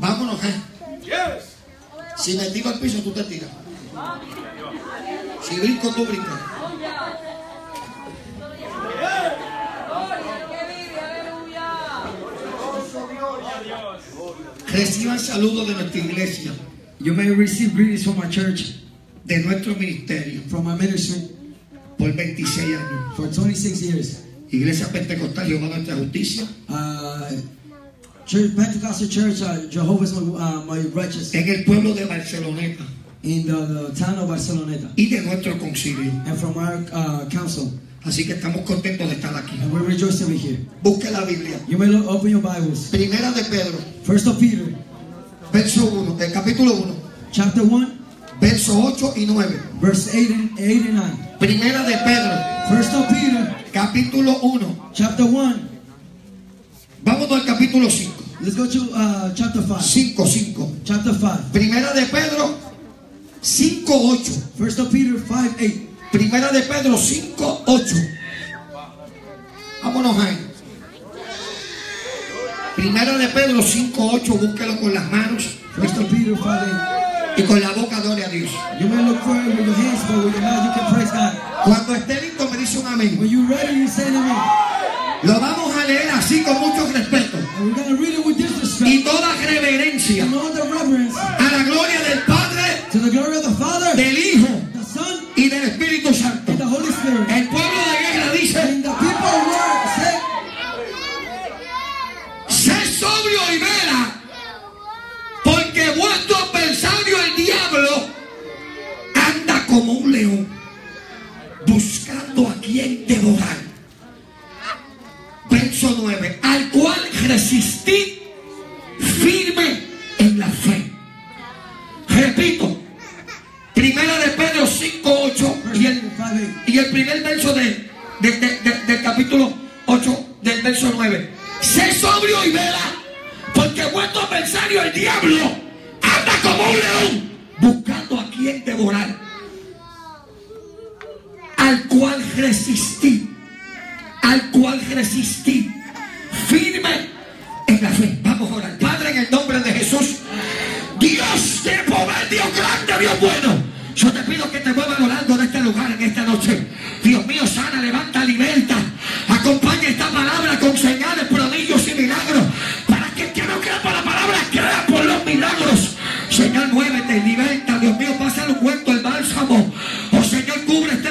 Vámonos, eh. Si me tiro al piso, tú te tiras. Si brinco, tú brincas. Reciban saludos de nuestra iglesia, You may receive greetings from my church, de nuestro ministerio, from my ministry por 26 años. for 26 years. Iglesia Pentecostal Jehová Nuestra Justicia, Uh, church, Pentecostal Church, uh, Jehovah's my, uh, my righteous, en el pueblo de Barceloneta in the, the town of Barceloneta, y de nuestro concilio. and from our uh, council. Así que estamos contentos de estar aquí. And we rejoice to be here. Busque la Biblia. You may lo- open your Bibles. Primera de Pedro, First of Peter, verso 1, del capítulo 1, chapter 1, verso 8 y 9. verse 8 and, 8 and 9. Primera de Pedro, First of Peter, capítulo 1. chapter 1. Vámonos al capítulo 5. Let's go to uh, chapter 5. 5, 5. Chapter 5. Primera de Pedro, 5, 8. First of Peter 5 8. Primera de Pedro 5, 8. Vámonos ahí. Primera de Pedro 5, 8. Búsquelo con las manos First of Peter 5 y con la boca adore a Dios. 8. You may look for it with your hands, but with your mouth you can praise God. Cuando esté listo me dice un amén. Lo vamos a leer así con mucho respeto y toda reverencia a la gloria del Padre, del Hijo y del Espíritu Santo. El pueblo de guerra dice, sé sobrio y vela, porque vuestro adversario el diablo anda como un león, buscando a quien devorar. Verso 9, al cual resistid firme en la fe. Repito, primera de Pedro 5, 8 y el 5 8. y el primer verso de- del capítulo 8 del verso 9. Sé sobrio y vela, porque vuestro adversario, el diablo, anda como un león, buscando a quien devorar. Al cual resistí, al cual resistí, firme en la fe. Vamos a orar. Padre, en el nombre de Jesús, Dios de poder, Dios grande, Dios bueno. Yo te pido que te muevas a lo de este lugar en esta noche. Dios mío, sana, levanta, liberta. Acompaña esta palabra con señales, prodigios y milagros. Para que el que no crea por la palabra, crea por los milagros. Señor, muévete, liberta. Dios mío, pasa el cuento, el bálsamo. Oh Señor, cubre este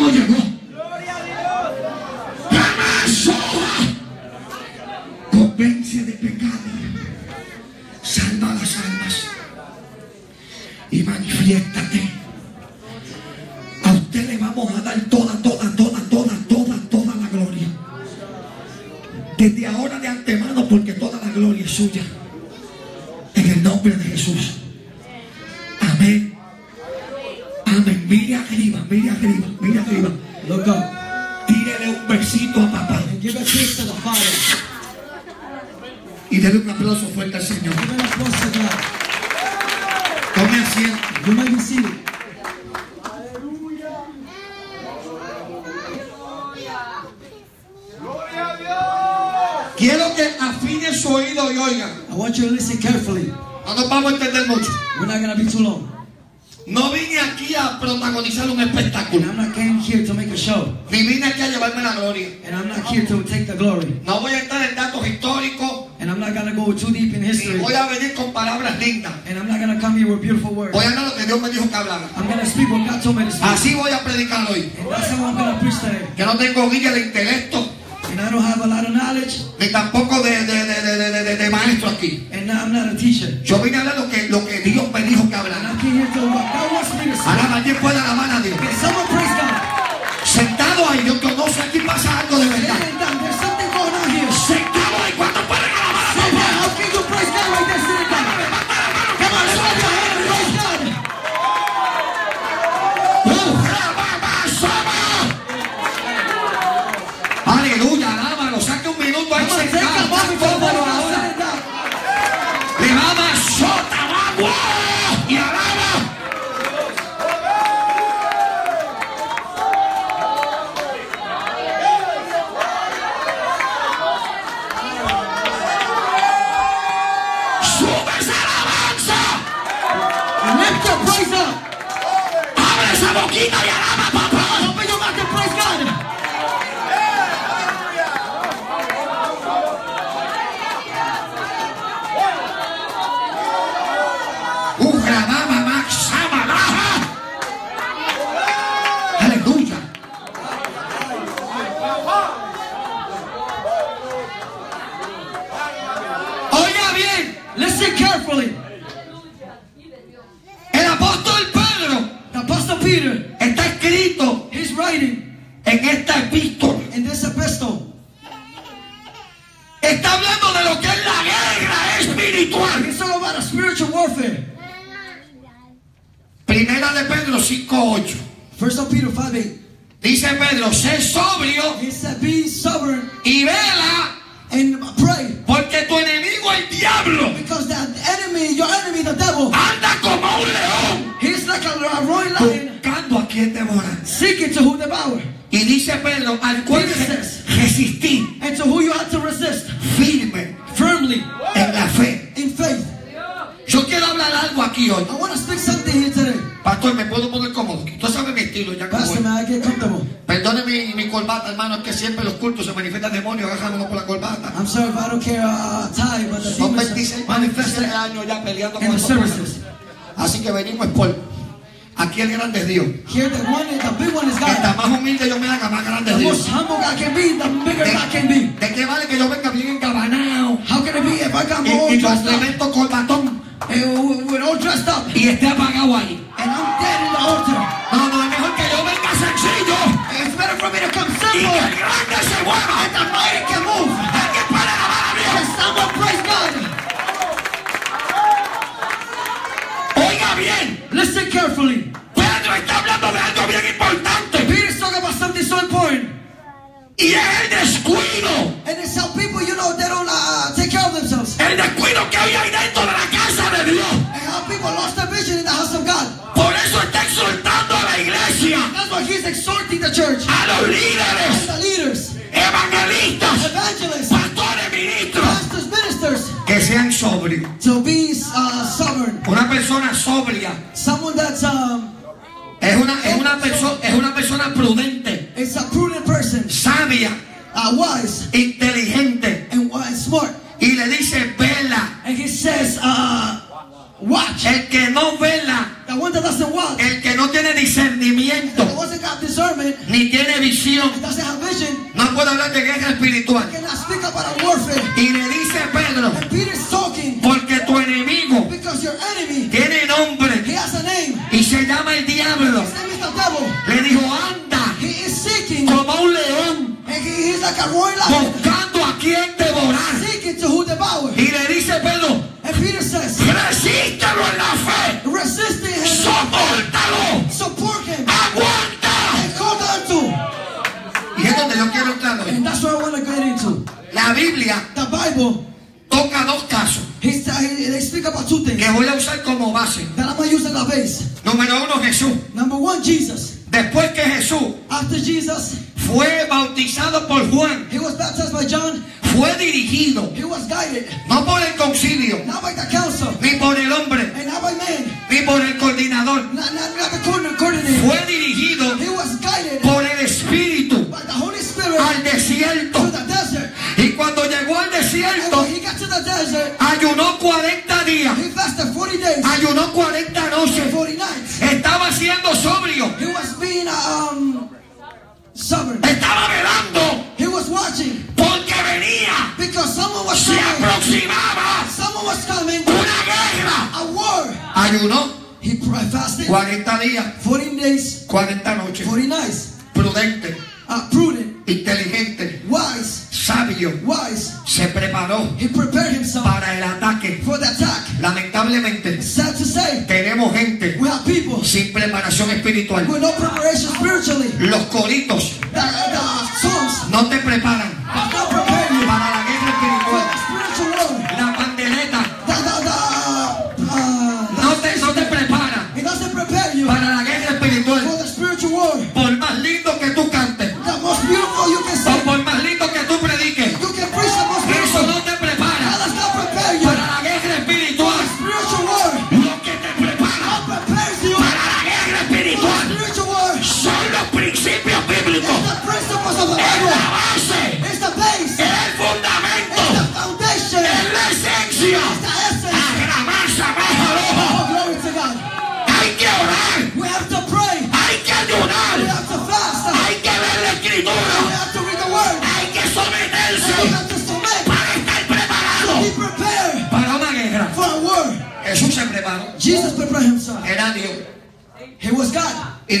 como llegó. Amasoja. Convence de pecado. Salva las almas. Y manifiéstate. A usted le vamos a dar toda, toda, toda, toda, toda, toda la gloria. Desde ahora de antemano, porque toda la gloria es suya. En el nombre de Jesús. Amén Amén. Mire arriba, mire arriba, mire arriba. Look up. Tírele un besito a papá. And give a kiss to the Father. Y dele un aplauso fuerte al Señor. Give an applause to God. Tome asiento. You may be seated. Quiero que afine su oído y oiga. I want you to listen carefully. No nos vamos a entender mucho. We're not going to be too long. No vine aquí a protagonizar un And espectáculo. I'm not came here to make a show. Ni vine aquí a llevarme la gloria. And I'm not here to take the glory. No voy a entrar en datos históricos. And I'm not to go too deep in history. voy a venir con palabras lindas. And I'm not to come here with beautiful words. Voy a hablar lo que Dios me dijo que hablara. I'm going to speak what God told me to speak. Así voy a predicar hoy. And that's how I'm to preach today. Que no tengo guía de intelecto, And I don't have a lot of knowledge. ni tampoco de, de, de, de, de- de- de maestro aquí. And I'm not a teacher. Yo vine a hablar lo que, lo que Dios me dijo que hablara. I'm here to what God wants me to say. Alaba, ¿quién puede alabar a Dios? Peter 5 8. Dice Pedro, sé sobrio y vela and pray. porque tu enemigo el diablo Because the enemy, your enemy, the devil, anda como un león he's like a, a roaring lion buscando a quien devorar. seeking to who devour. Y dice Pedro, al cual resistí And to who you have to resist firme firmly en la fe. Yo quiero hablar algo aquí hoy. I want to speak something here today. Pastor, ¿me puedo poner cómodo? Tú sabes mi estilo ya Pastor, may I get comfortable? Perdone mi, mi corbata, hermano, es que siempre los cultos se manifiestan demonios, uno por la corbata. I'm sorry if I don't care uh, tie, but the Son demons 26, manifested 26 años ya peleando con the nosotros. services. Así que venimos por. Aquí el grande es Dios. Here, the one, the big one is Mientras God. más humilde yo me haga, más grande The es most Dios. humble God can be, the bigger ¿De, God can be. de qué vale que yo venga bien encabanado How can it be if I got y, y con dressed up tremendo corbatón and we're all dressed up y esté apagado ahí? and I'm dead in the altar? No, no, es mejor que yo venga sencillo It's better for me to come y que simple el grande se mueva. and the mighty can move. Alguien para alabar a Dios. Can someone praise God? Oiga bien, Listen carefully. Pedro está hablando de algo bien importante y es el descuido. And it's how people, you know, they don't uh, take care of themselves. El descuido que hay ahí dentro de la casa de Dios. And how people lost their vision in the house of God. Por eso está exhortando a la iglesia, That's why he's exhorting the church a los and líderes, the leaders, evangelistas, evangelists, pastores, ministros, pastors, ministers que sean sobrios. to be uh, sovereign. Una persona sobria Someone that's um, es una, es una, perso- es una persona prudente, is a prudent person, sabia, uh, wise, inteligente. and wise, smart. Y le dice, vela. And he says, uh, watch. El que no vela, The one that doesn't watch, el que no tiene discernimiento, the one that got discernment, ni tiene visión, and doesn't have vision, no puede hablar de guerra espiritual. speak about a warfare. Y le dice Pedro, And Peter's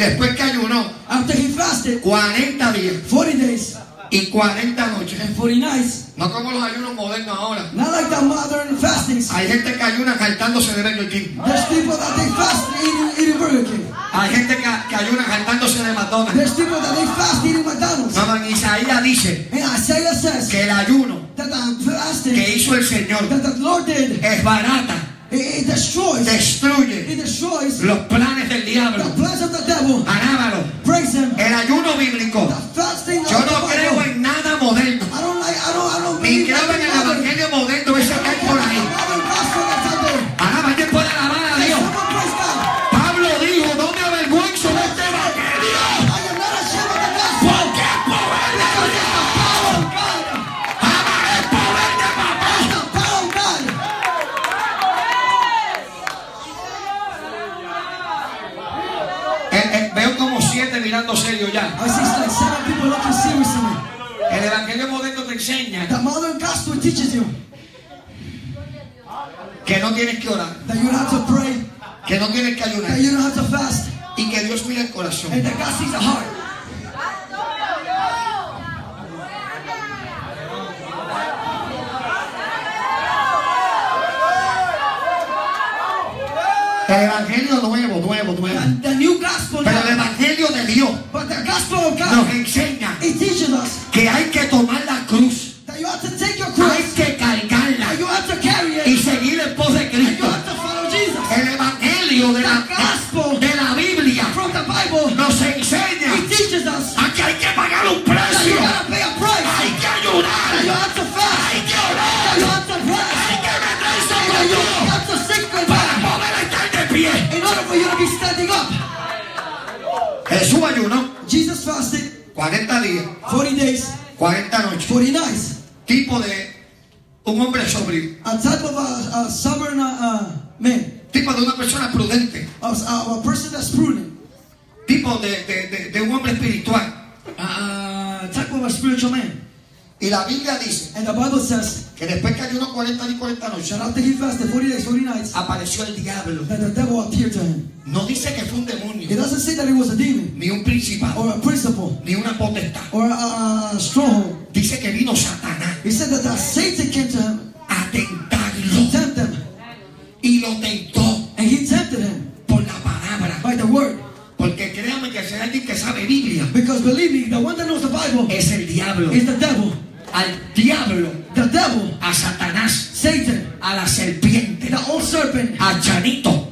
después que ayunó After he fasted, 40 días 40 days, y 40 noches. And 40 nights. No como los ayunos modernos ahora. Not like the modern fastings. Hay gente que ayuna cantándose de Burger King. There's people that they fast eating, eating Burger King. Hay gente que, que ayuna cantándose de McDonald's. There's people that they fast eating McDonald's. No, en Isaías dice Isaiah says, que el ayuno that the fasting, que hizo el Señor that the Lord did, es barata. Destroys. Destruye. Destroys. Los planes del diablo. The El ayuno bíblico. Yo no creo serio ya. I see like seven people. El evangelio moderno te enseña The modern gospel teaches you que no tienes que orar, that you don't have to pray, que no tienes que ayunar, that you don't have to fast, y que Dios mira el corazón. and that God sees the heart. El evangelio nuevo, nuevo, nuevo. The new gospel Pero el evangelio Dios nos enseña que hay que tomar la soberbio. A type of a, a stubborn uh, uh, man. Tipo de una persona prudente. A, a, person that's prudent. Tipo de, de, de, de un hombre espiritual. A type of a spiritual man. Y la Biblia dice And the Bible says, que después que ayunó 40 días y 40 noches, after he fasted 40 days, 40 nights, apareció el diablo. That the devil appeared to him. No dice que fue un demonio. It doesn't say that it was a demon, ni un principado, or a principal, ni una potestad. Or a, a stronghold. Dice que vino Satanás. He said that the Satan came to him a tentarlo. Y lo tentó. and he tempted him Por la palabra. By the word. Porque créame que será alguien que sabe Biblia. Because believe me, the one that knows the Bible es el diablo. Is the devil. Al diablo. The devil. A Satanás. Satan. A la serpiente. The old serpent. A Chanito.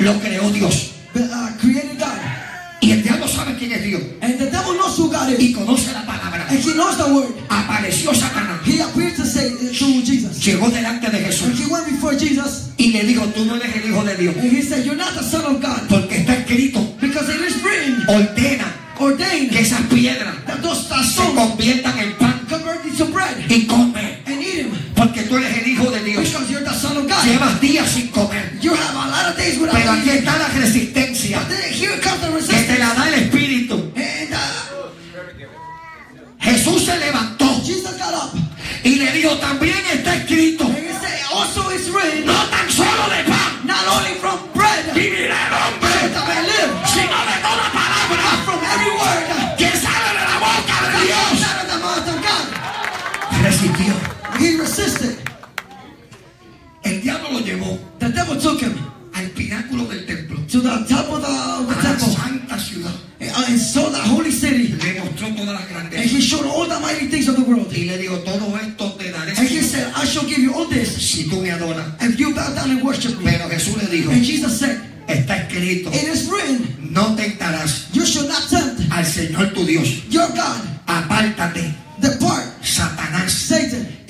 Lo, creó Dios. Uh, created God. Y el diablo sabe quién es Dios. And the devil knows who God is. Y conoce la palabra. And he knows the word. Apareció Satanás. He appeared to say to Jesus. Llegó delante de And Jesús. he went before Jesus Y le dijo, tú no eres el hijo de Dios. and he said, You're not the son of God. Porque está escrito, Because it is written, ordena ordained que esas piedras that those se conviertan en pan convert into bread y come. and eat him. Porque tú eres el hijo de Dios. Because you're the son of God. Llevas días sin comer. You have a lot of days without Pero aquí está la resistencia But then here comes the que te resistance. la da el Espíritu. Jesús se levantó y le dijo, también está escrito, no tan solo de pan not only from bread vivirá el hombre, sino de toda palabra from every word que sale de la boca de Dios. Resistió. He resisted. El diablo lo llevó The devil took him al pináculo del templo, to the top of the, and saw the holy city. Le mostró todas las And he showed all the mighty things of the world. Y le dijo, todo esto te daré And he said, I shall give you all this si tú me adoras. if you bow down and worship me. Pero Jesús le dijo, And Jesus said, está escrito, It is written, no tentarás You shall not tempt al Señor tu Dios. your God. Apártate, Depart.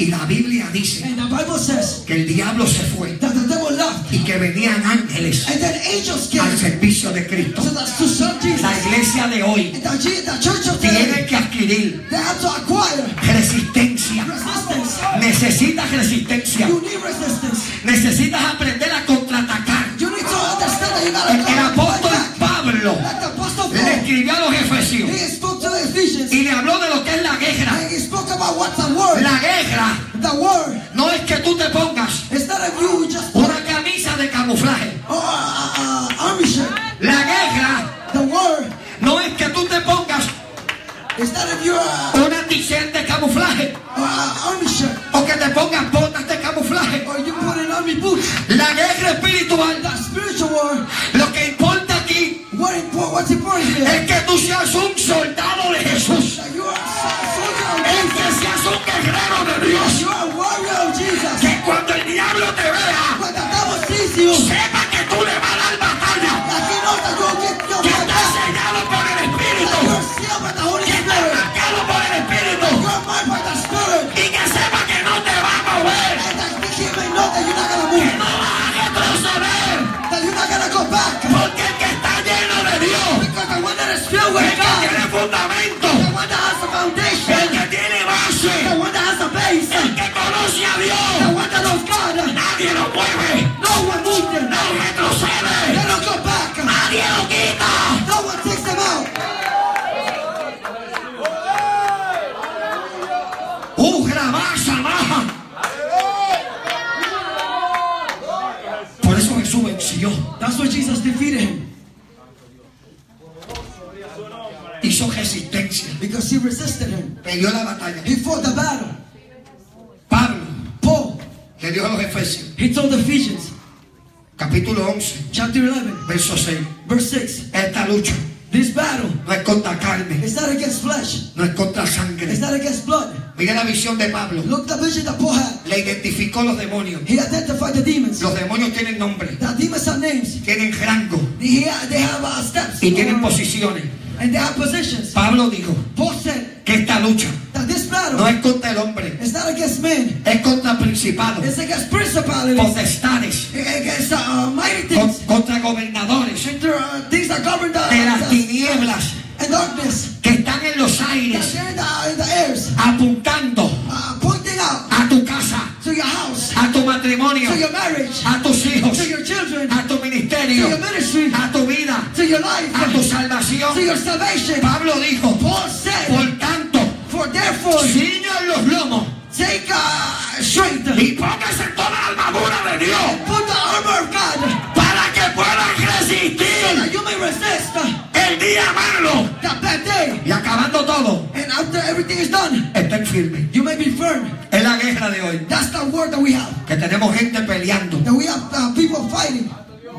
Y la Biblia dice And the Bible says que el diablo se fue that the devil left. y que venían ángeles And then angels came al servicio de Cristo. to, the, to serve Jesus. La iglesia de hoy And the, G- the church of tiene que adquirir they have to acquire resistencia. resistance. Necesitas resistencia. You need resistance. Necesitas aprender a contraatacar. You need to understand that you gotta El, apóstol. Pablo escribió a los efesios he spoke to the Ephesians y le habló de lo que es la guerra. La guerra no es que tú te pongas una camisa de camuflaje. La guerra The word. no es que tú te pongas una t-shirt de camuflaje o que te pongas botas de camuflaje. La guerra espiritual, lo Here? es que tú seas un soldado de Jesús. Es que seas un guerrero de Dios. Batalla. He fought the battle. Pablo Paul, le dijo a los Efesios, he told the Ephesians, capítulo 11, chapter 11, verso 6. verse 6, Esta lucha this battle no es contra carne, is not against flesh, no es contra sangre. it's not against blood. Mira la visión de Pablo. Look the vision that Paul had. Le identificó los demonios. He identified the demons. Los demonios tienen nombre, The demons have names. tienen rango They, they have uh, steps. y tienen posiciones. And. Pablo dijo Paul said que esta lucha that this no es contra el hombre, is not against men. es contra principados, It's against principalities. potestades, Against uh, mighty con- things. contra gobernadores things that govern the, de las tinieblas and darkness. que están en los aires they're in the, in the airs. apuntando Uh, out a tu casa, to your house, a tu matrimonio, to your marriage, a tus hijos, to your children, a tu to ministerio, your ministry, a tu vida, to your life, a tu salvación. to your salvation. Pablo dijo, Paul said, por tanto, For therefore, ciñan los lomos take strength, y póngase toda la armadura de Dios put the armor of God, para que puedan so resistir that you may resist el día malo. that bad day. Y acabando todo, And after everything is done, firmes. you may be firm. Es la guerra de hoy. That's the word that we have. Que tenemos gente peleando. That we have uh, people fighting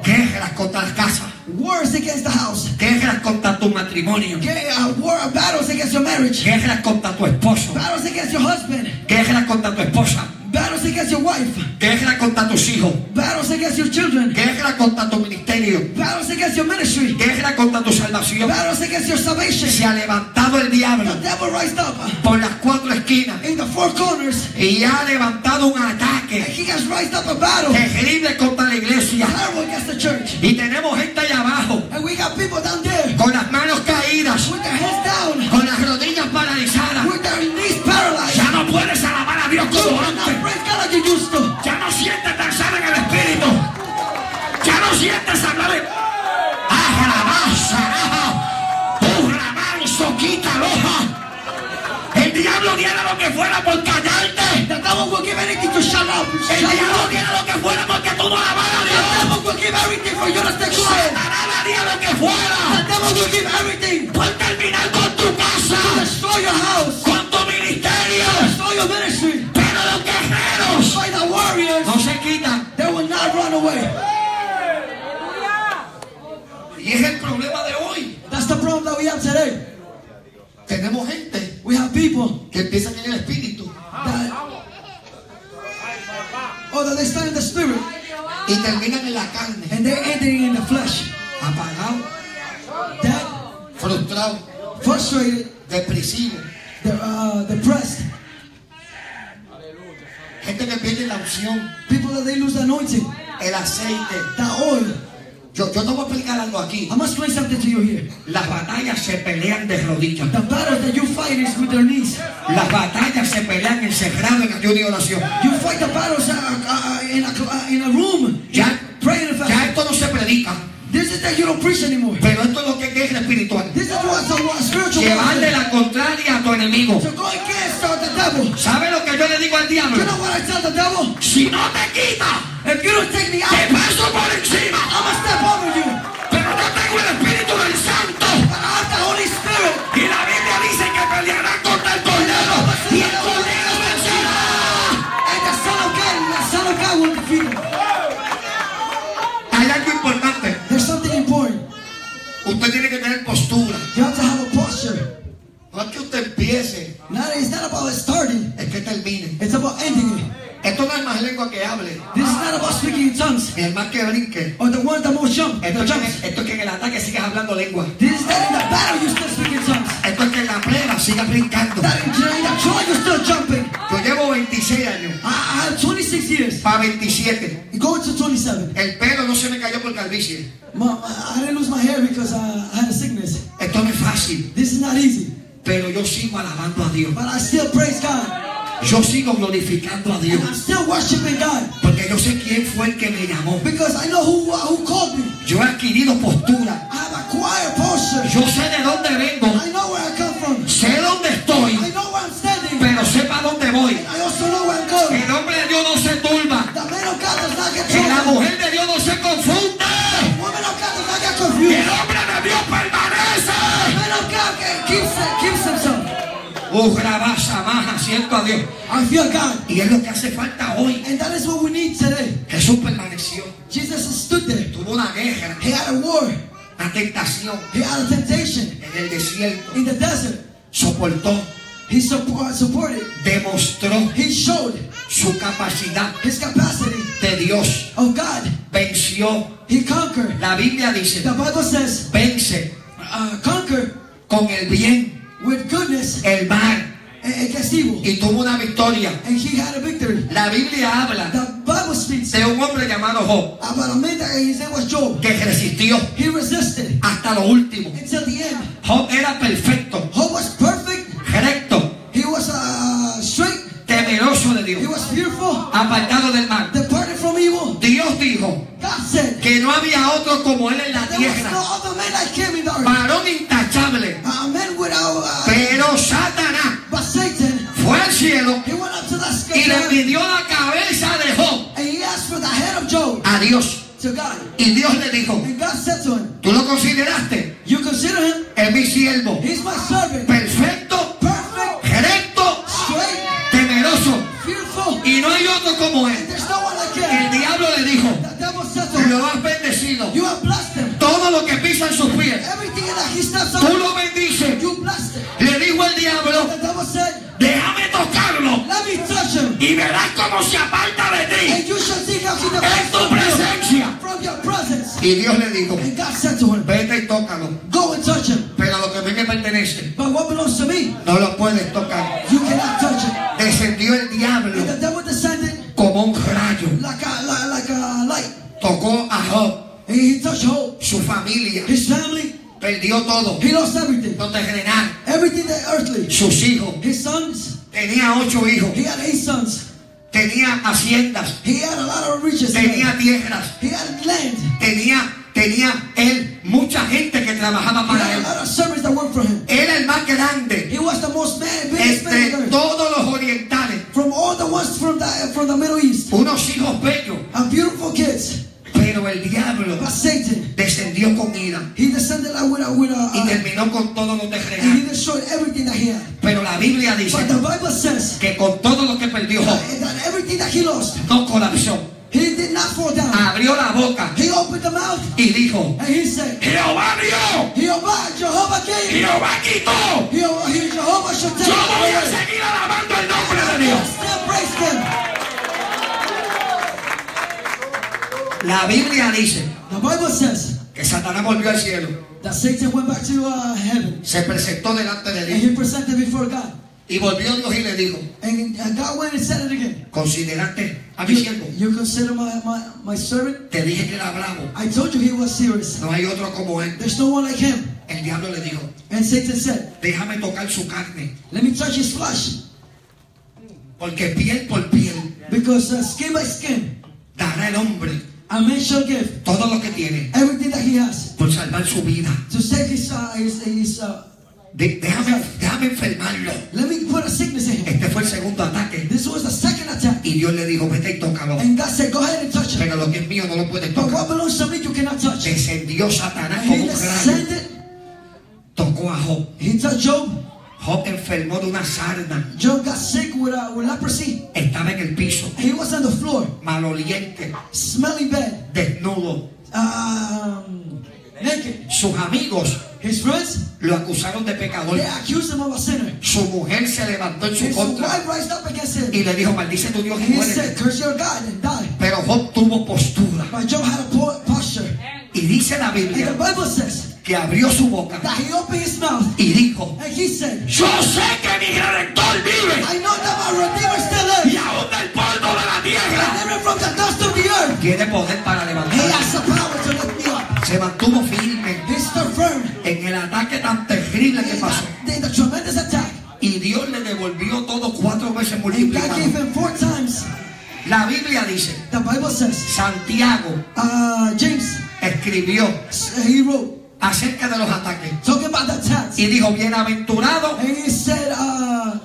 Guerras contra las casas. wars against the house. guerras contra tu matrimonio, Ga- uh, war, battles against your marriage. guerras contra tu esposo, Battles against your husband. guerras contra tu esposa, Battles against your wife. guerras contra tus hijos, Battles against your children. guerras contra tu ministerio, Battles against your ministry. guerras contra tu salvación. Battles against your salvation. Se ha levantado el diablo The devil rised up por las cuatro esquinas in the four corners. y ha levantado un And ataque he has raised up a battle. terrible contra la iglesia. Terrible against the church. Y tenemos gente allá abajo And we got people down there con las manos caídas, with their heads down, con las rodillas paralizadas. with their knees paralyzed. Ya no puedes alabar You como antes. Ya no sientes danzar en el espíritu. Ya no sientes hablar en. Ajarabaza, Urramanso, quita loja. El diablo diera lo que fuera por callarte. El diablo diera lo que fuera porque tú no alabaras a Dios. quiet. Satanás daría lo que fuera por terminar con tu casa, destroy your house, con tu ministerio. Warriors. no se quitan. They will not run away. Y es el problema de hoy. That's the problem that we have today. Tenemos gente We have people que empiezan en el espíritu that, oh, that they stand in the spirit y terminan en la carne, and they're entering in the flesh. apagado, Dead, frustrado, frustrated, depresivo. they're, uh, depressed. Gente que pierde la unción, People that they lose the anointing, el aceite. the oil. Yo, yo te voy a explicar algo aquí. I must explain something to you here. Las batallas se pelean de rodillas. The battle that you fight is with your knees. Las batallas se pelean encerrado en ayuno y oración. You fight the battles uh, uh, in, a, uh, in a room. Ya, ya esto no se predica, This is that you don't preach anymore. pero esto es lo que es espiritual. This is what's spiritual Llevarle la contraria a tu enemigo. To go against the devil. ¿Sabe lo que yo le digo al You diablo? know what I tell the devil? Si no te quita, If you don't take me te out, paso por encima. I'm gonna step over you. Pero yo tengo el Usted tiene que tener postura. You have to have a posture. No es que usted empiece, Not, it's not about starting. es que termine. It's about ending it. Esto no es más lengua que hable. This is not about speaking in tongues Ni el más que brinque. or the one that most jump. Esto es, esto es que en el ataque sigas hablando lengua. This is that in the battle you still speak in tongues. Esto es que en la prueba sigas brincando. That still jumping. Yo llevo 26 años. I, I have 26 years. Para 27. Going to 27. El pelo no se me cayó por calvicie. Mom, I I didn't lose my hair because uh, I had a sickness. Esto no es fácil. This is not easy. Pero yo sigo alabando a Dios. But I still praise God. Yo sigo glorificando a Dios. And I'm still worshiping God. Porque yo sé quién fue el que me llamó. Because I know who, who called me. Yo he adquirido postura. I have acquired posture. Yo sé de dónde vengo. I know where I come from. Sé dónde estoy. I know where I'm standing. Pero sé para dónde voy. I also know where I'm going. El hombre de Dios no se turba. The man of God does not get Y la mujer de Dios no se confunde. The woman of God does not get El hombre de Dios permanece. The man of God can- keeps, siento a Dios. I feel God. Y es lo que hace falta hoy. And that is what we need today. Jesús permaneció. Jesus stood there. Tuvo una guerra, He had a war. una tentación He had a temptation en el desierto. in the desert. Soportó, He support, supported. demostró He showed su capacidad his capacity de Dios. of God. Venció. He conquered. La Biblia dice, The Bible says, vence uh, conquer con el bien with goodness el mal against evil. y tuvo una victoria. And he had a victory. La Biblia habla The Bible speaks de un hombre llamado Job about a man that his name was Job. que resistió He resisted hasta lo último. until the end. Job era perfecto, Job was perfect. recto, He was uh, straight. temeroso de He Dios, was fearful. apartado del mal. Departed Dios dijo que no había otro como él en la tierra, varón intachable. Uh, Pero Satanás fue al cielo y le pidió la cabeza de Job a Dios. Y Dios le dijo, ¿tú lo consideraste? Es mi siervo, perfecto, Perfect, recto, temeroso. Y no hay otro como él. Diablo le dijo, lo has bendecido. Todo lo que he steps tú on, lo bendices. Le dijo el diablo, déjame tocarlo y verás cómo se aparta de ti en tu presencia. Y Dios le dijo, vete y tócalo, go and touch him. pero lo que a mí me pertenece But what belongs to me, no lo puedes tocar. Descendió el diablo como un rayo, like a, like, like a light. tocó a Job, And he touched Hope, su familia, his family. perdió todo, He lost everything. lo terrenal, Everything that earthly. sus hijos, His sons, tenía ocho hijos, he had eight sons. tenía haciendas, He had a lot of riches. tenía tierras, He had land. tenía, tenía él mucha gente que trabajaba para él. No colapsó. he did not fall down. Abrió la boca He opened the mouth y dijo, and he said, Jehová dio, gave, Jehová quitó. Shall take Yo voy a seguir alabando el nombre de Dios. Still praise him. La Biblia dice The Bible says que Satanás volvió al cielo, that Satan went back to uh, heaven se presentó delante de and Dios he presented before God. Y volvió Dios y le dijo, consideraste a mi siervo. Te dije que era bravo, I told you he was serious. no hay otro como él. There's no one like him. El diablo le dijo, And Satan said, déjame tocar su carne, Let me touch his flesh. porque piel por piel Because uh, skin by skin, dará el hombre a man shall give todo lo que tiene everything that he has por salvar su vida. to save his, uh, his, his uh, De- déjame, déjame enfermarlo. let me put a sickness in him. Este fue el segundo ataque. This was the second attack. Y Dios le dijo, vete y tócalo. And God said, Go ahead and touch him. Pero lo que es mío no lo puedes But tocar. what belongs to me, you cannot touch. Descendió Satanás como un rayo. Tocó a Job. he touched Job. Job enfermó de una sarna. Job got sick with, uh, with leprosy. Estaba en el piso, He was on the floor, maloliente, smelling bad, desnudo. um. Sus amigos His friends, lo acusaron de pecador. they accused him of a sinner. Su mujer se levantó en su His contra wife rised up against him. y le dijo, maldice tu Dios y And he said, muérete. Curse your God and die. Pero Job tuvo postura. But Job had a po- posture. Y dice la And the Biblia Bible says que abrió su boca that he opened his mouth y dijo, and he said, yo sé que mi redentor vive I know that my Redeemer still y lives. aún del polvo de la tierra from the dust of the earth, tiene poder para he levantar. has the power Se mantuvo firme en el ataque tan terrible que pasó. Y Dios le devolvió todo cuatro veces multiplicado. La Biblia dice, The Bible says, Santiago uh, James, escribió he wrote, acerca de los ataques about the attacks. y dijo, bienaventurado, And he said, uh,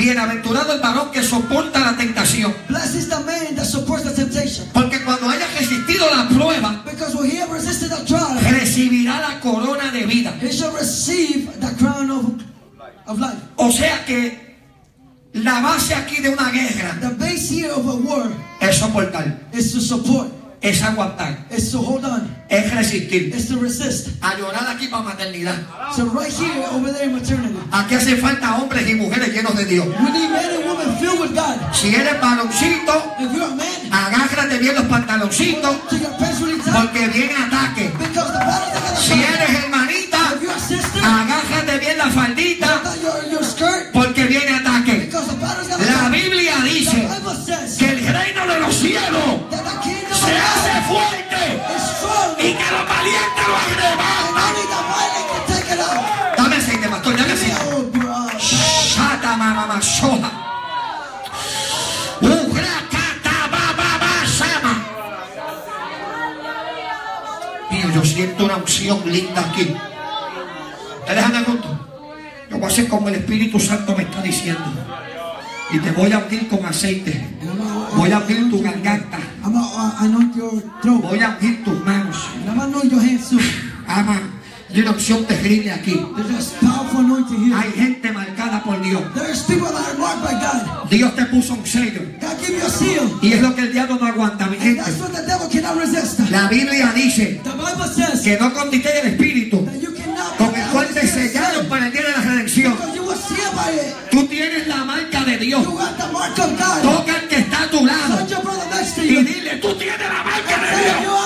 bienaventurado el varón que soporta la tentación. Blessed is the man that supports the temptation. Porque cuando haya resistido la prueba, Because when he have resisted the trial, recibirá la corona de vida. he shall receive the crown of, of life. O sea que la base aquí de una guerra The base here of a war es soportar, is to support, es aguantar, is to hold on, es resistir. is to resist. A llorar aquí para maternidad. So right here, over there in maternity, Aquí hace falta hombres y mujeres llenos de Dios. we need men and women filled with God. Si eres varoncito, agárrate bien los pantaloncitos porque viene ataque. because Dame aceite, pastor, dame aceite. Shata mama soja. Mío, yo siento una unción linda aquí. ¿Ustedes han juntos? Yo voy a hacer como el Espíritu Santo me está diciendo. Y te voy a unir con aceite. Voy a unir tu garganta. Voy a unir tus manos tuyo, Jesús. Amén. Hay una opción terrible aquí. Hay gente marcada por Dios. Dios te puso un sello. Y es lo que el diablo no aguanta, mi gente. La Biblia dice que no condité el espíritu con el cual te sellaron para el día de la redención. Tú tienes la marca de Dios. Toca al que está a tu lado y dile, tú tienes la marca de Dios.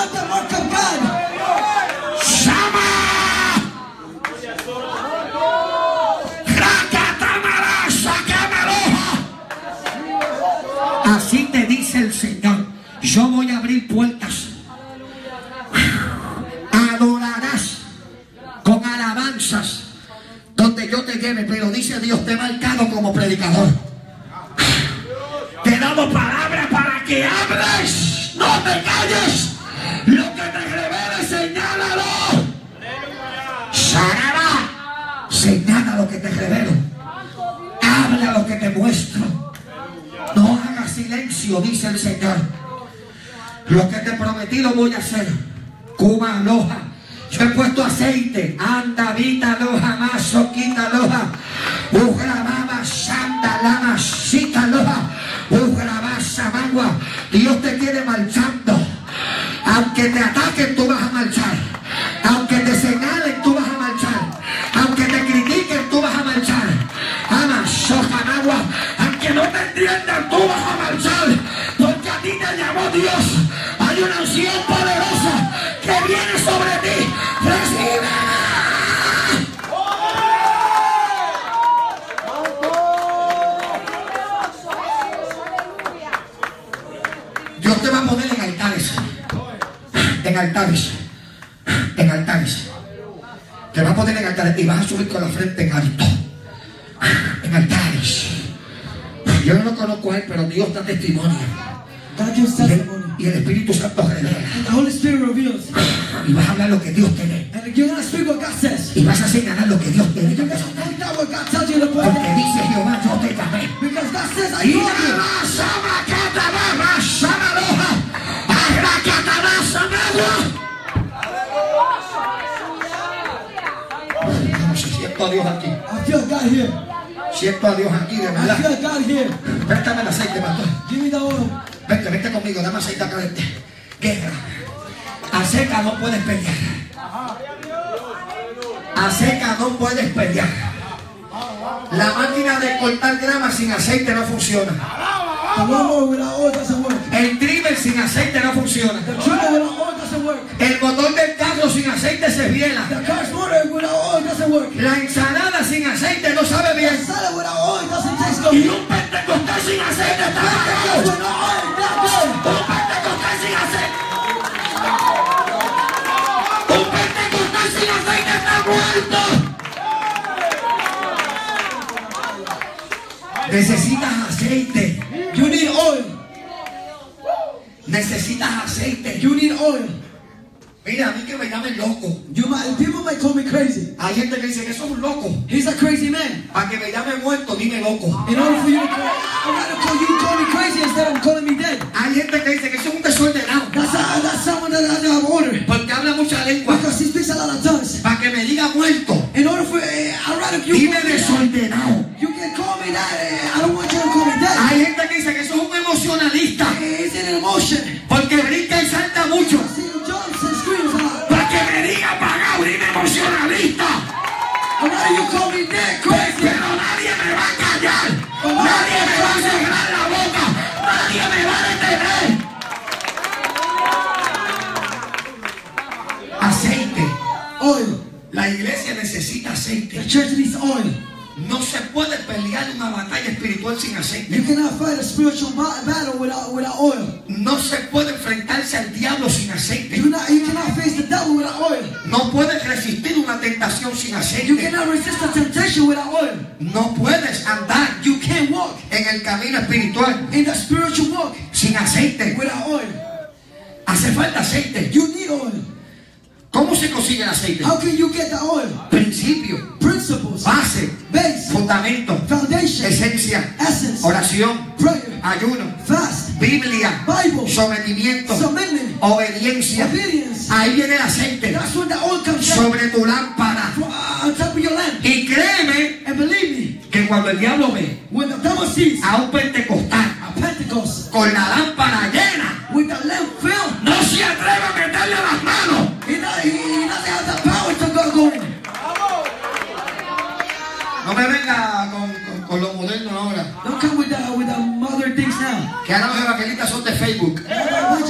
You cannot Yo voy a abrir puertas. Adorarás con alabanzas donde yo te lleve, pero dice Dios, te he marcado como predicador. Te dado palabra para que hables, no te calles. Lo que te revele, señálalo. Sarara, señala lo que te revelo. Habla lo que te muestro. Silencio, dice el Señor. Lo que te prometí lo voy a hacer. Cuba aloja. Yo he puesto aceite. Anda, vita, loja, mazo, quita, loja. Ugrababa, sanda, lama, cita, loja. Ugraba, samagua. Dios te quiere marchando. Aunque te ataquen, tú vas a marchar. Aunque te señalen, entiendan, tú vas a marchar. Porque a ti te llamó Dios. Hay una unción poderosa que viene sobre ti. Recibe. Dios te va a poner en altares. En altares. En altares. Te va a poner en altares y vas a subir con la frente en alto. En altares. Yo no lo conozco a él, pero Dios da testimonio. Y el, testimony. y el Espíritu Santo revela. Y vas a hablar lo que Dios te dé. And you're going to speak what God says. Y vas a señalar lo que Dios te dé. Porque dice Jehová, yo te llamé. Y Dios aquí. Siento a Dios aquí, de verdad. Préstame el aceite, pastor. Vente, vente conmigo, dame aceite acá, vente. Guerra. A seca no puedes pelear. A seca no puedes pelear. La máquina de cortar grama sin aceite no funciona. El trimmer sin aceite no funciona. El motor del carro sin aceite se viela. La ensalada sin aceite no sabe bien. Y un pentecostal sin aceite está good. Un pentecostal sin aceite. Un pentecostal sin aceite está muerto. Necesitas aceite. You need oil. Necesitas aceite. You need oil. Mira, a mí que me llamen loco. You might, people might call me crazy. Hay gente que dice que eso es un loco. He's a crazy man. Para que me llame muerto, dime loco. In order for you to call, I'd rather call you call me crazy instead of calling me dead. Hay gente que dice que eso es un desordenado. That's a, that's someone that doesn't have order. Porque habla mucha lengua. Because he speaks a lot of tongues. Para que me diga muerto. In order for, eh, I'd rather you Dime desordenado. You can call me that. eh, I don't want you to call me dead. Hay gente que dice que eso es un emocionalista. It's an emotion. Porque brinca y salta mucho. See, La iglesia necesita aceite. The church needs oil. No se puede pelear una batalla espiritual sin You aceite. cannot fight a spiritual ba- battle without without oil. No se puede enfrentarse al diablo sin aceite. You not you tentación sin You aceite. cannot resist the temptation without oil. No puedes andar You can't walk en el camino espiritual in the spiritual walk sin aceite. without oil. Hace falta aceite. You need oil. ¿Cómo se consigue el aceite? How can you get the oil? Principio, Principles, base, base, fundamento, foundation, esencia, essence, oración, prayer, ayuno, fast, Biblia, Bible, sometimiento, submitment, obediencia. obedience. Ahí viene el aceite. That's when the oil comes down sobre tu lámpara. uh, on top of your lamp. Y créeme And believe me, que cuando el diablo ve when the devil sees a un pentecostal a Pentecost con la lámpara llena, with the lamp filled, no se atreve a meterle las manos. He, not, he, he doesn't have the power to go, go in. No me venga con, con- con lo moderno ahora. Don't come with the, with the modern things now. Que ahora los evangelitas son de Facebook. On.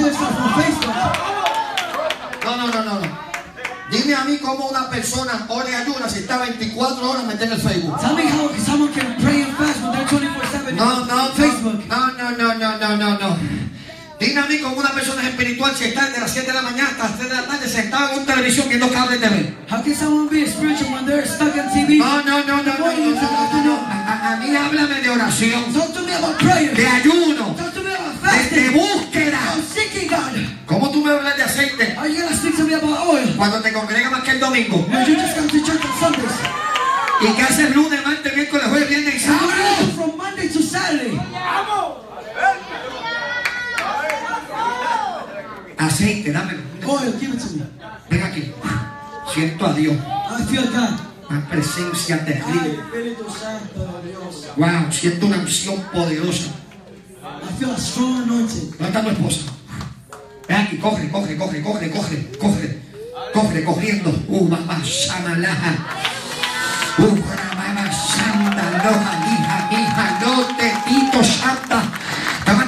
No, no, no, no. no. Dime a mí cómo una persona ora y ayuna si está 24 horas metida en el Facebook. Tell me how someone can pray and fast when they're 24 7 No, no, Facebook. no, no, no, no, no, no, no. Dime a mí cómo una persona espiritual si está desde las 7 de la mañana hasta las 3 de la tarde sentado en una televisión viendo cable TV? How can someone be spiritual when they're stuck on TV? No, no, no, no, no, no, no, no. A, a- mí háblame de oración, Talk to me about prayer. de ayuno, Talk to me about de, de fasting. búsqueda. About seeking God. ¿Cómo tú me hablas de aceite Are you gonna speak to me about oil? cuando te congregas más que el domingo? When you just come to church on Sundays? ¿Y qué haces lunes, martes, miércoles, jueves, viernes y sábado? do from Monday to Saturday? Aceite, Oil, give it to me. Ven aquí. Siento a Dios. I feel God. Una presencia terrible. Wow, siento una unción poderosa. I feel a strong anointing. ¿Dónde está tu esposa? Ven aquí, coge, coge, coge, coge, coge, coge, coge, corriendo. Uh, mamá, samalaja. Uh, mamá, santa, loja, hija, hija, no te quito,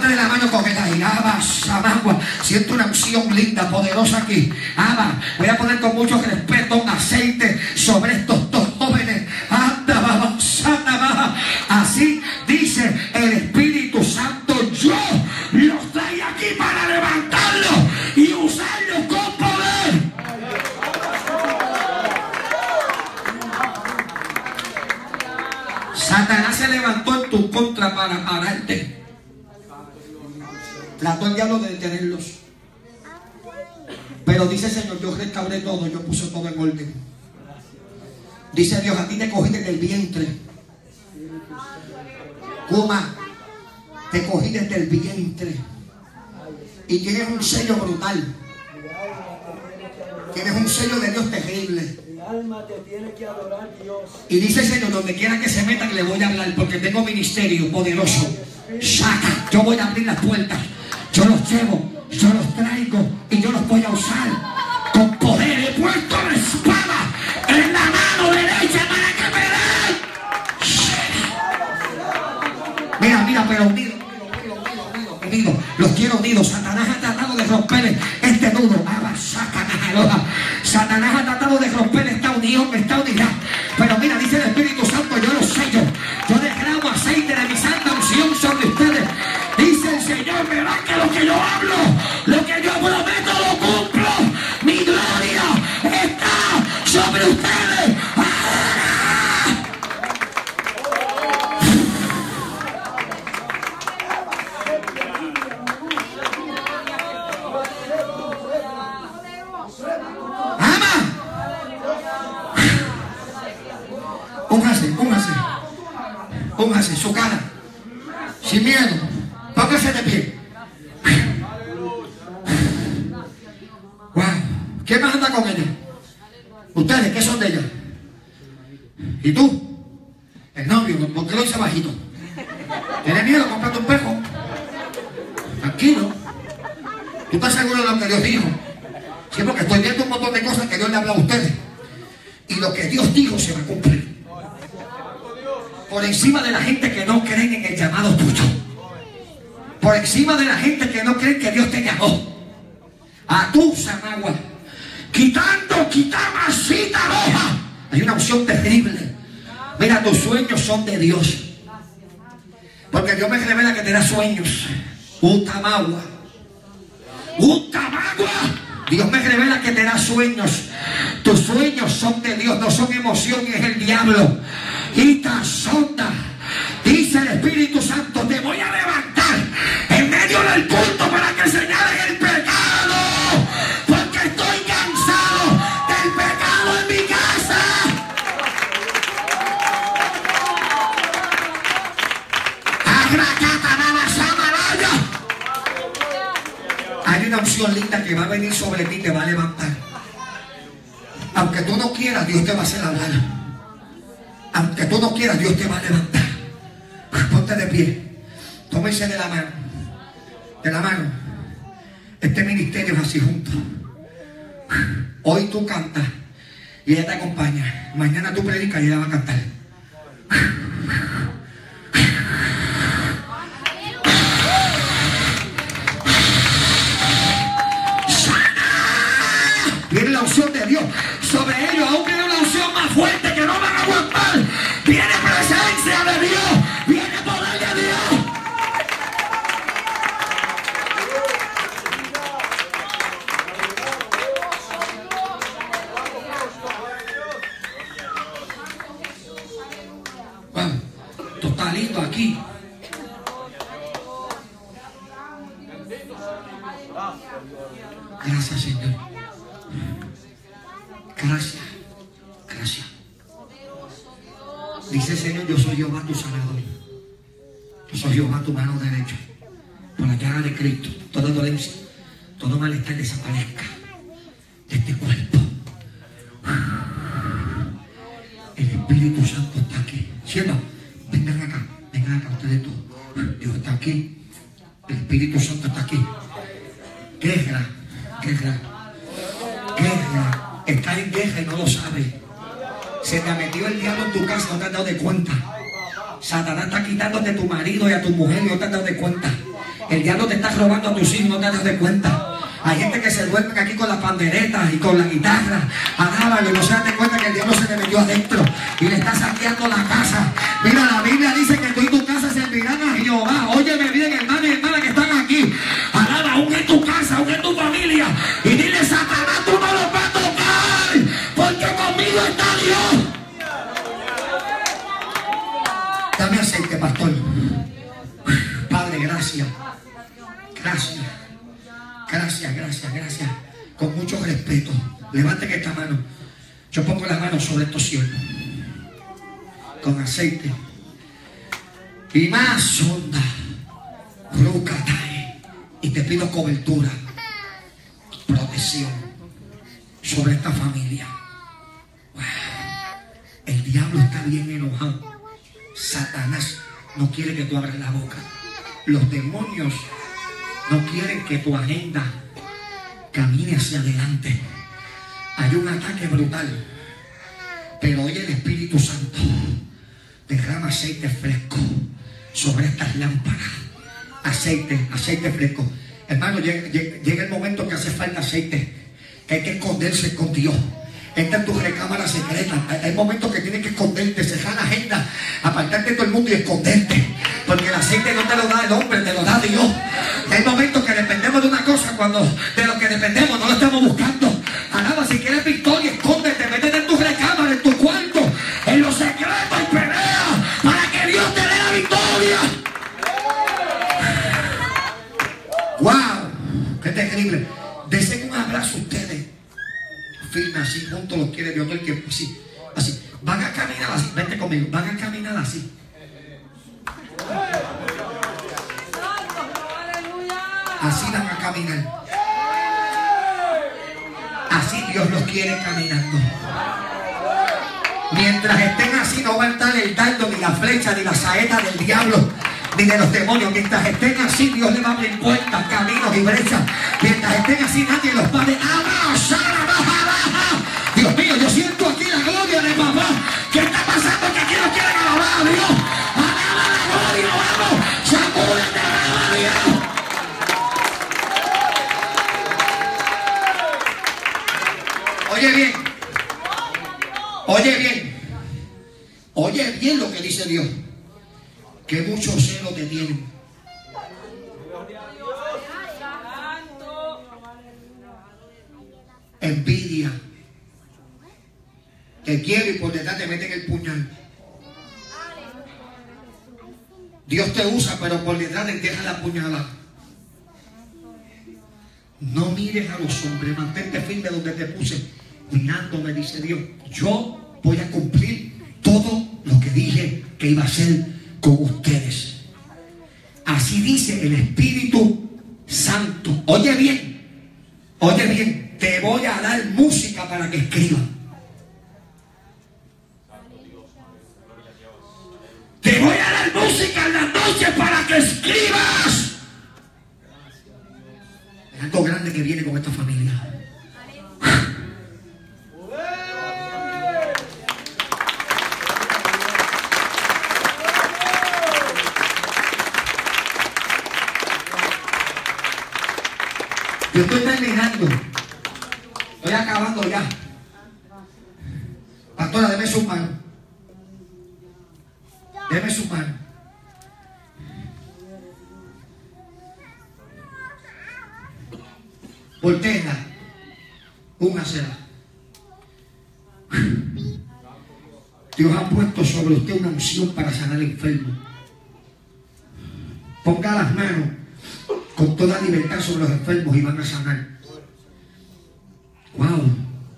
de la mano con el aire, Abba, Samagua. Siento una unción linda, poderosa aquí. Abba, voy a poner con mucho respeto un aceite sobre estos dos jóvenes. Anda, Baba, Baba. Así dice el Espíritu Santo. Yo los traí aquí para levantarlos y usarlos con poder. Satanás se levantó en tu contra para pararte. Trató el diablo de detenerlos. Pero dice Señor, yo restauré todo, yo puse todo en orden. Dice Dios, a ti te cogí desde el vientre. Kuma, te cogí desde el vientre. Y tienes un sello brutal. Tienes un sello de Dios terrible. Alma te tiene que adorar Dios. Y dice el Señor, donde quiera que se metan le voy a hablar porque tengo ministerio poderoso. Saca, yo voy a abrir las puertas. Yo los llevo, yo los traigo y yo los voy a usar con poder. He puesto la espada en la mano derecha para que me den. Mira, mira, pero unido, unido, unido, unido. Los quiero unidos. Satanás ha tratado de romper este nudo. Satanás, ha tratado de romper esta unión, sueños. Utamagua. Utamagua. Dios me revela que te da sueños. Tus sueños son de Dios, no son emoción, es el diablo. Y sonda. Dice el Espíritu Santo, te voy a levantar en medio del culto para que el pecado. Linda que va a venir sobre ti te va a levantar. Aunque tú no quieras, Dios te va a hacer hablar. Aunque tú no quieras, Dios te va a levantar. Ponte de pie. Tómense de la mano. De la mano. Este ministerio es así junto. Hoy tú cantas y ella te acompaña. Mañana tú predicas y ella va a cantar. De cuenta. Hay gente que se duerme aquí con la pandereta y con la guitarra. Alábalo y no se dan cuenta que el diablo se le metió adentro y le está saqueando la casa. Mira, la Biblia dice que tú y tu casa servirán a Jehová. Óyeme bien, hermano y hermana que están aquí. Alaba aún en tu casa, aún en tu familia. Y dile, Satanás, tú no lo vas a tocar. Porque conmigo está Dios. Dame aceite, pastor. Padre, gracias. Gracias. Gracias, gracias, gracias. Con mucho respeto. Levanten esta mano. Yo pongo la mano sobre estos cielos. Con aceite. Y más sonda. Rucatae. Y te pido cobertura. Protección. Sobre esta familia. El diablo está bien enojado. Satanás no quiere que tú abras la boca. Los demonios no quieren que tu agenda camine hacia adelante. Hay un ataque brutal. Pero hoy el Espíritu Santo derrama aceite fresco sobre estas lámparas. Aceite, aceite fresco. Hermano, llega, llega- el momento que hace falta aceite. Que hay que esconderse con Dios. Esta es tu recámara secreta. Hay, momentos que tienes que esconderte, cerrar la agenda, apartarte de todo el mundo y esconderte. Porque el aceite no te lo da el hombre, te lo da Dios. Hay momentos que dependemos de una cosa cuando de lo que dependemos no lo estamos buscando. Alaba, si quieres victoria, escóndete, métete en tu recámara, en tu cuarto, en los secretos y pelea para que Dios te dé la victoria. ¡Wow! ¡Qué terrible! Desen un abrazo ustedes. Así, juntos los quiere Dios todo tiempo. Así, así. Van a caminar así. Vente conmigo. Van a caminar así. Así van a caminar. Así Dios los quiere caminando. Mientras estén así no va a estar el dardo, ni la flecha, ni la saeta del diablo, ni de los demonios. Mientras estén así, Dios le va a abrir puertas, caminos y brechas. Mientras estén así, nadie los va a de- ¡Abajo, abajo, abajo! Dios mío, yo siento aquí la gloria de papá. ¿Qué está pasando? Que aquí no quieren alabar a Dios. ¡Alaba la gloria, vamos! ¡Sacúdete, alaba a Dios! Oye bien. Oye bien. Oye bien lo que dice Dios. Que muchos celos te tienen. Envidia. Quiero y por detrás te meten el puñal. Dios te usa, pero por detrás te deja la puñalada. No mires a los hombres, mantente firme donde te puse, mirándome, dice Dios. Yo voy a cumplir todo lo que dije que iba a hacer con ustedes. Así dice el Espíritu Santo. Oye bien, oye bien, te voy a dar música para que escriba. Te voy a dar música en la noche para que escribas. Es algo grande que viene con esta familia. Yo estoy terminando. Estoy acabando ya. Pastora, deme su mano. Deme su mano. Voltéela. Póngasela. Dios ha puesto sobre usted una unción para sanar enfermo. Ponga las manos con toda libertad sobre los enfermos y van a sanar. Wow,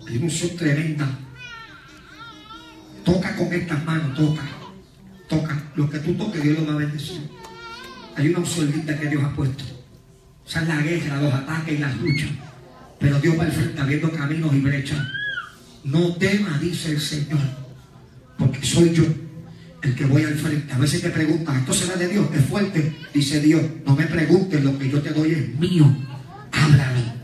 hay una unción tremenda. Toca con estas manos, toca. Lo que tú toques, Dios lo va a bendecir. Hay una linda que Dios ha puesto. O sea, la guerra, los ataques y las luchas. Pero Dios va al frente abriendo caminos y brechas. No temas, dice el Señor, porque soy yo el que voy al frente. A veces te preguntan, ¿esto será de Dios? ¿Es fuerte? Dice Dios, no me preguntes, lo que yo te doy es mío. Háblame.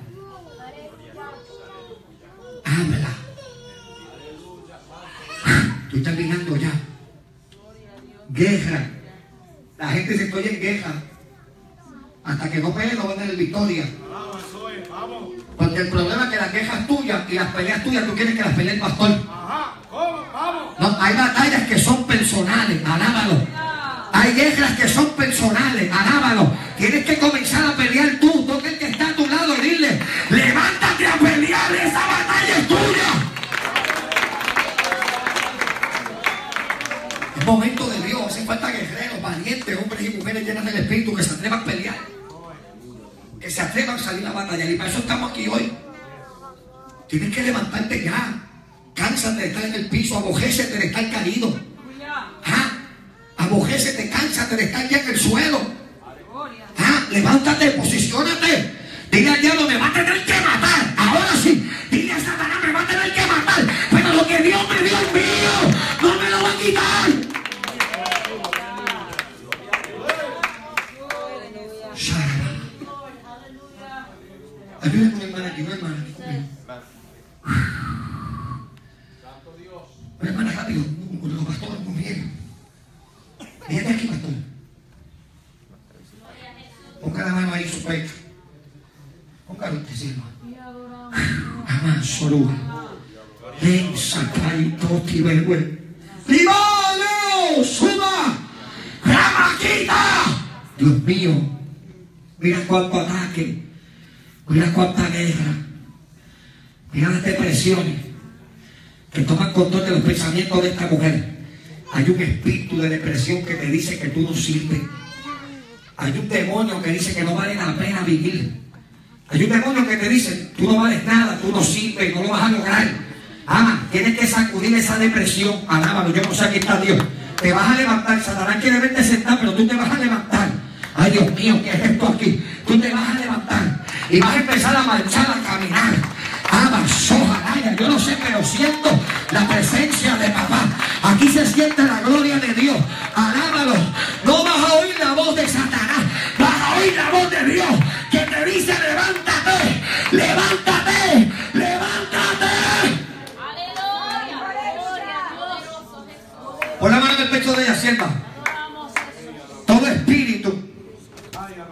Guerra. La gente se estoy en guerra. Hasta que no pelee no van a tener victoria. Porque el problema es que las quejas tuyas y las peleas tuyas tú quieres que las pelee el pastor. No, hay batallas que son personales, alábalo. Hay guerras que son personales, alábalo. Tienes que comenzar a pelear tú. Toca el que está a tu lado y dile, levántate a pelear, esa batalla es tuya. Es momento de valientes, hombres y mujeres llenas del Espíritu que se atrevan a pelear. Que se atrevan a salir a la batalla. Y para eso estamos aquí hoy. Tienes que levantarte ya. Cánsate de estar en el piso, abojécete de estar caído. ¿Ah? Abojécete, cánsate de estar ya en el suelo. ¿Ah? Levántate, posicionate. Dile al diablo, me va a tener que matar. Ahora sí, dile a Satanás, me va a tener que matar. Pero lo que Dios me dio es mío. No me lo va a quitar. Ayúdame, hermana, aquí, no, hermana. aquí conmigo. Pero, hermana, rápido, los pastores conmigo. Fíjate aquí, pastor. Ponga la mano ahí su pecho. Póngalo usted, sirva. Amán, soruga. En sakai toti vergüe. ¡Limalo! ¡Suba! ¡Ramaquita! Dios mío, mira cuánto ataque. Mira cuánta guerra. Mira las depresiones que toman control de los pensamientos de esta mujer. Hay un espíritu de depresión que te dice que tú no sirves. Hay un demonio que dice que no vale la pena vivir. Hay un demonio que te dice, tú no vales nada, tú no sirves, no lo vas a lograr. Ama, tienes que sacudir esa depresión. Alábalo, yo no sé, aquí está Dios. Te vas a levantar, Satanás quiere verte sentar, pero tú te vas a levantar. Ay, Dios mío, ¿qué es esto aquí? Tú te vas a levantar y vas a empezar a marchar, a caminar. Sojalaya, yo no sé, pero siento la presencia de papá. Aquí se siente la gloria de Dios. Alábalo. No vas a oír la voz de Satanás, vas a oír la voz de Dios que te dice, levántate, levántate, levántate. Pon la mano en el pecho de ella, sierva. Todo espíritu.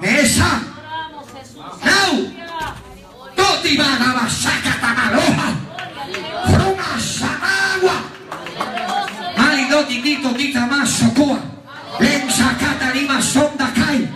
Esa. Now. Toti bagaba saca tamaloja. Fruma samagua. Marido titito tita más socoa. Lensa catarima sonda kai.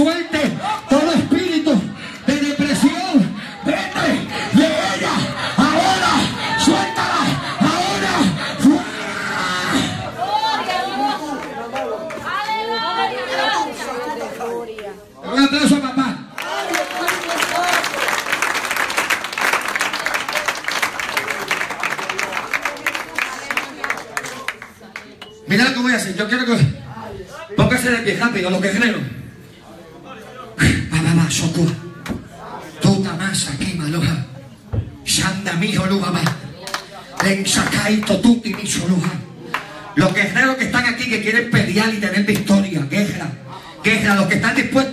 Suelte todo espíritu de depresión. Vete de ella. Ahora. Suéltala. Ahora. Fuera. Un aplauso a papá. Mira lo que voy a hacer. Yo quiero que póngase de pie rápido, los guerreros. Socorro. Tota masa, quema, loja. Shanda, mijo, lujaba. Lensacaito, tuti, micho, loja. Los guerreros que están aquí que quieren pelear y tener victoria, guerra, guerra, los que están dispuestos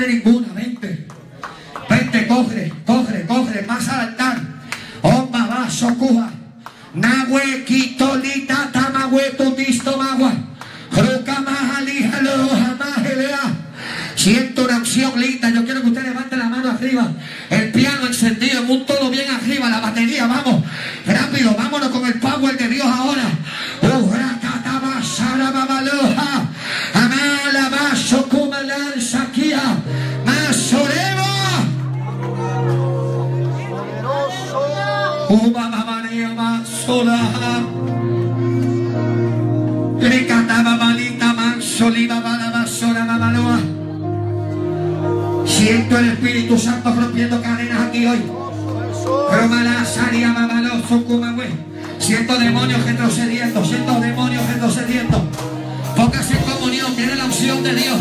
missionary book el Espíritu Santo rompiendo cadenas aquí hoy. Siento demonios retrocediendo, siento demonios retrocediendo. Póngase en comunión, tiene la opción de Dios.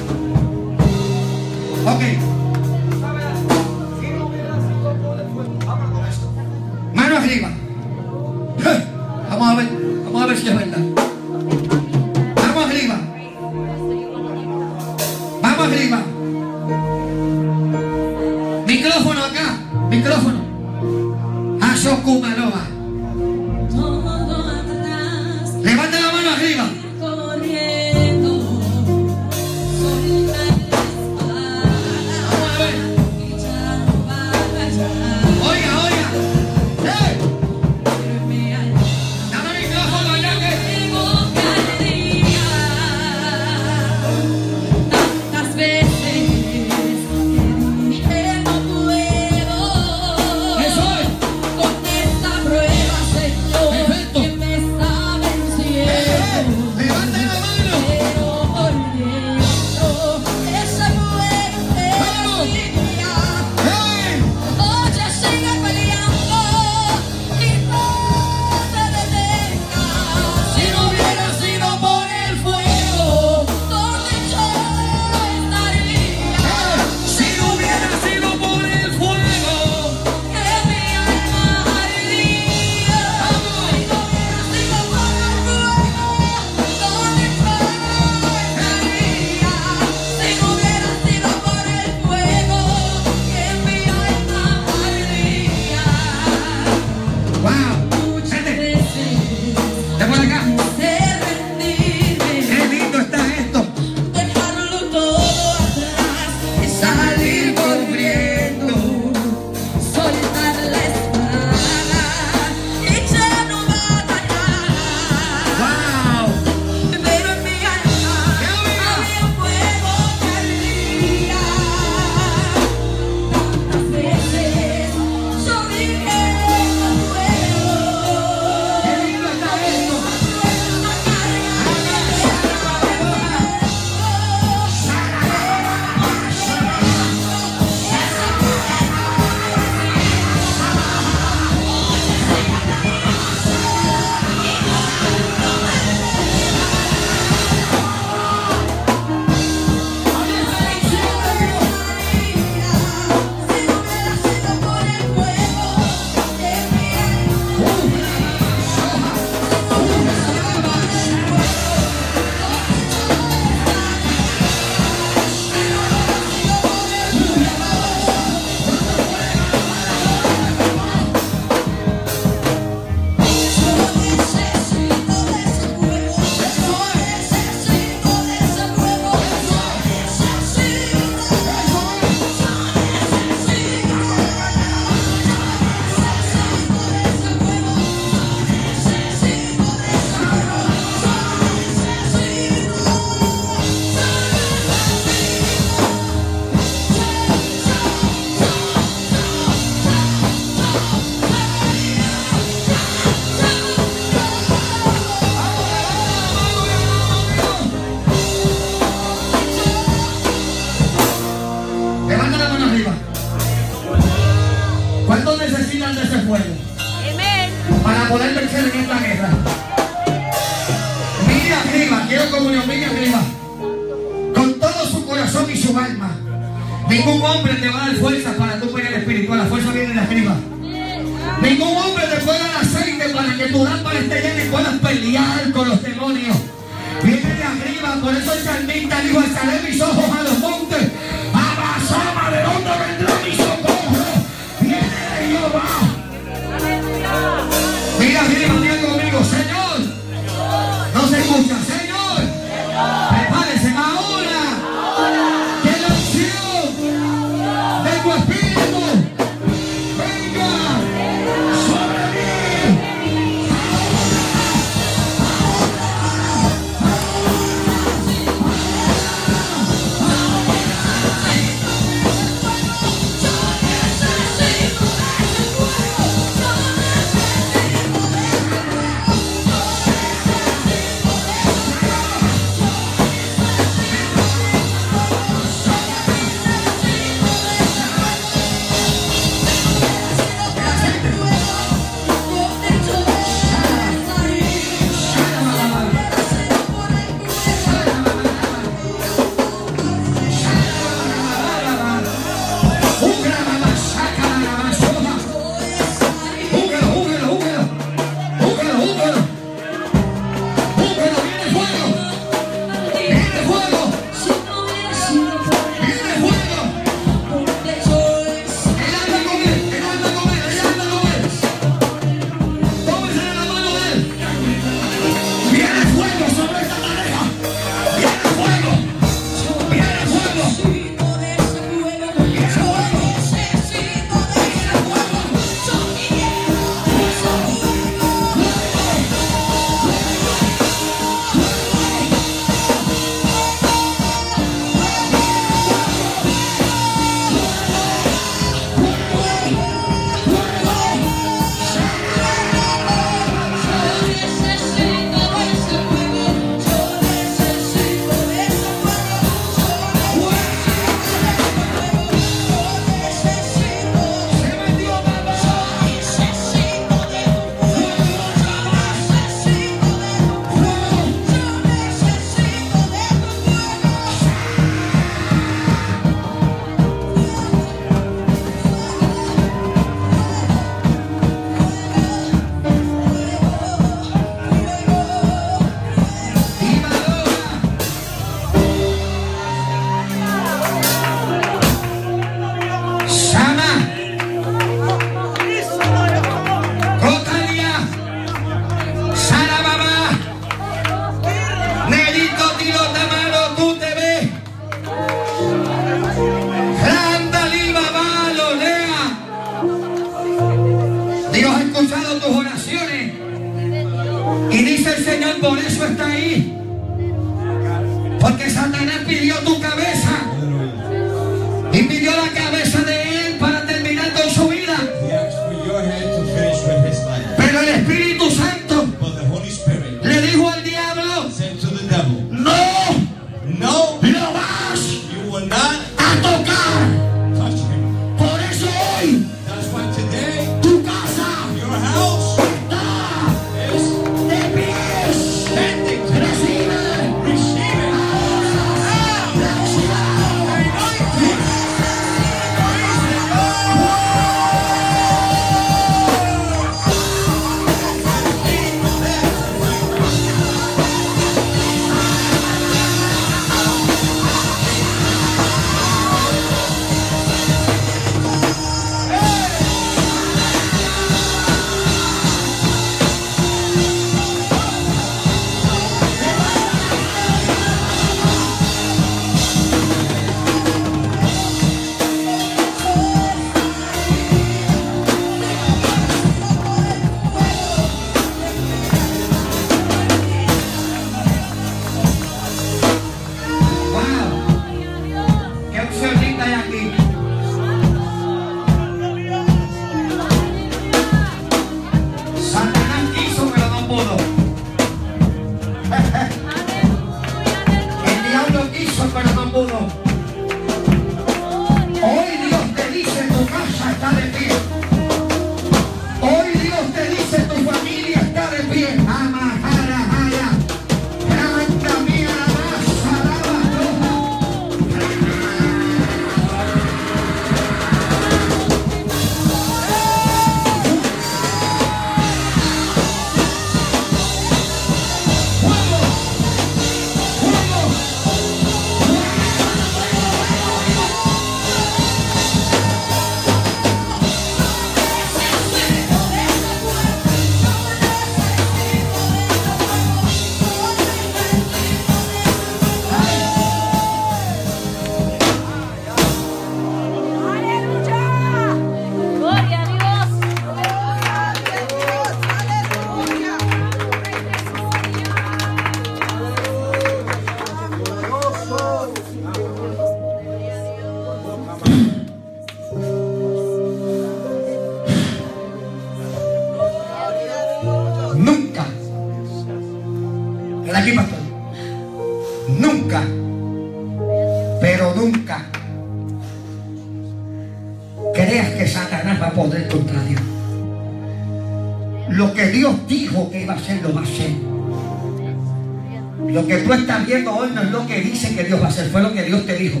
Tú estás viendo hoy no es lo que dice que Dios va a hacer, fue lo que Dios te dijo.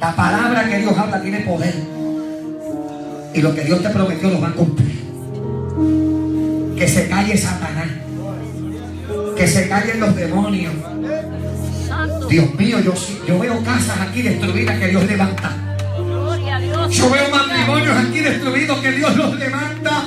La palabra que Dios habla tiene poder. Y lo que Dios te prometió lo va a cumplir. Que se calle Satanás. Que se callen los demonios. Dios mío, yo, yo veo casas aquí destruidas que Dios levanta. Yo veo matrimonios aquí destruidos que Dios los levanta.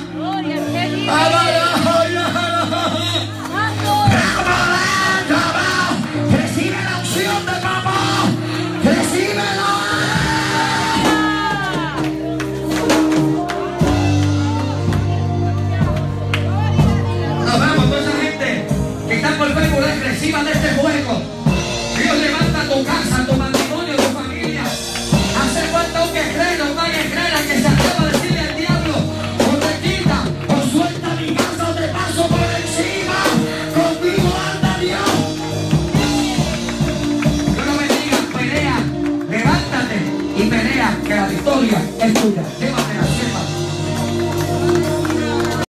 De este fuego. Dios levanta tu casa, tu matrimonio, tu familia. Hace falta un guerrero, una guerrera que se atreva a decirle al diablo, o te quita, o suelta mi casa, o te paso por encima. Conmigo anda Dios. Dios lo bendiga, pelea, levántate y pelea, que la victoria es tuya.